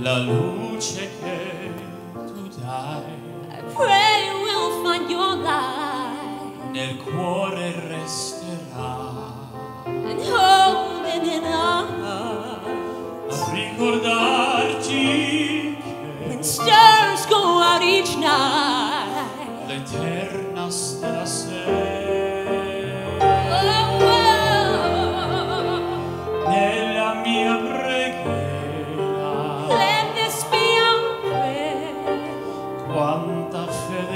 la luce che tu dai. I pray we'll find your light. Nel cuore resterà. And hold it in our hearts. A ricordarci che when stars go out each night. L'eterna stasera.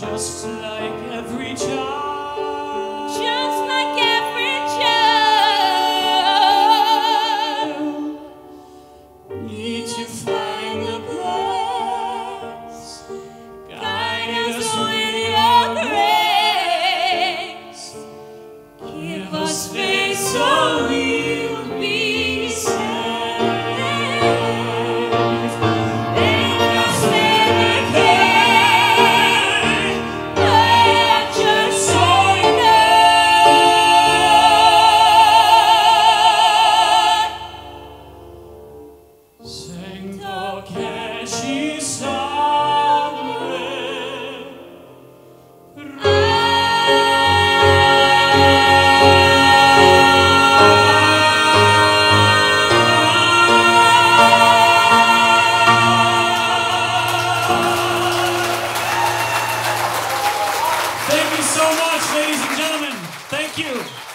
just like every child. ladies and gentlemen. Thank you.